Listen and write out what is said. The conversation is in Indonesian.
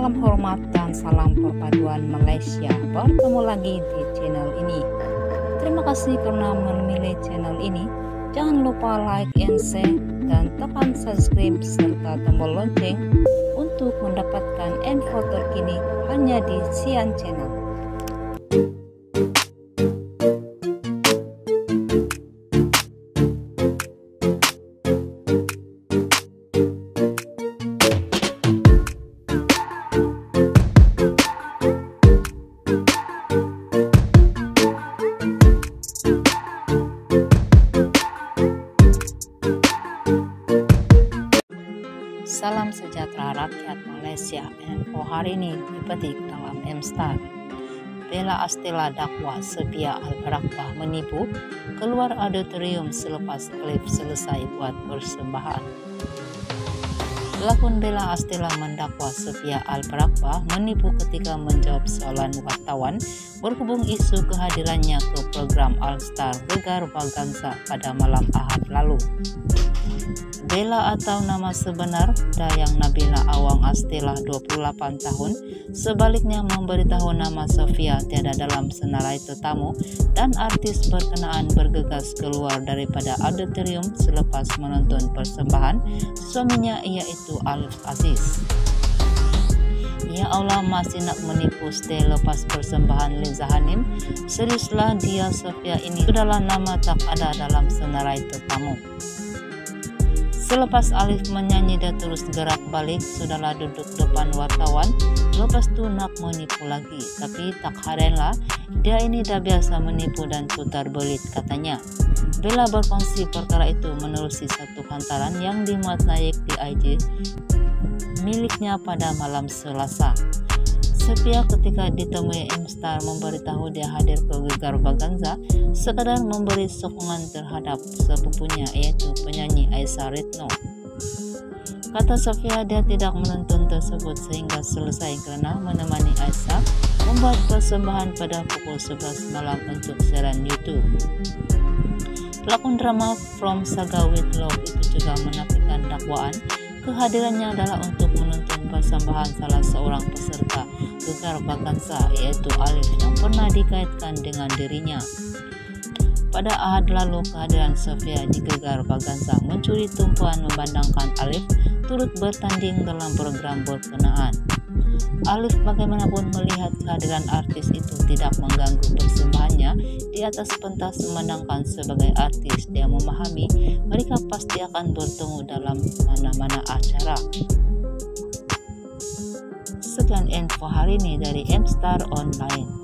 Salam hormat dan salam perpaduan Malaysia. Bertemu lagi di channel ini. Terima kasih karena memilih channel ini. Jangan lupa like and share dan tekan subscribe serta tombol lonceng untuk mendapatkan info terkini hanya di Sian Channel. Salam sejahtera rakyat Malaysia. Info hari ini dipetik dalam M-Star. Bella Astela dakwa Sepia Al-Barakah menipu keluar auditorium selepas klip selesai buat persembahan. Pelakon Bella Astela mendakwa Sepia Al-Barakah menipu ketika menjawab soalan wartawan berhubung isu kehadirannya ke program All-Star Gegar Baganza pada malam Ahad lalu. Bella atau nama sebenar Dayang Nabila Awang Astela 28 tahun sebaliknya memberitahu nama Sofia tiada dalam senarai tetamu dan artis berkenaan bergegas keluar daripada auditorium selepas menonton persembahan suaminya yaitu Alif Aziz. Ya Allah masih nak menipu stay lepas persembahan Liza Hanim Seriuslah dia Sofia ini Sudahlah nama tak ada dalam senarai tetamu Selepas Alif menyanyi dan terus gerak balik, sudahlah duduk depan wartawan. Lepas tu nak menipu lagi, tapi tak lah, dia ini dah biasa menipu dan putar belit katanya. Bella berkongsi perkara itu menerusi satu hantaran yang dimuat naik di IG miliknya pada malam Selasa. Setiap ketika ditemui M-Star memberitahu dia hadir ke Gegar Baganza sekadar memberi sokongan terhadap sepupunya yaitu penyanyi Aisyah Retno. Kata Sofia dia tidak menonton tersebut sehingga selesai karena menemani Aisyah membuat persembahan pada pukul 11 malam untuk siaran YouTube. Pelakon drama From Saga With Love itu juga menafikan dakwaan kehadirannya adalah untuk persembahan salah seorang peserta gegar Baganza yaitu Alif yang pernah dikaitkan dengan dirinya. Pada ahad lalu kehadiran Sofia di gegar Baganza mencuri tumpuan membandangkan Alif turut bertanding dalam program berkenaan. Alif bagaimanapun melihat kehadiran artis itu tidak mengganggu persembahannya di atas pentas memenangkan sebagai artis dia memahami mereka pasti akan bertemu dalam mana-mana acara. Sekian info hari ini dari M Star Online.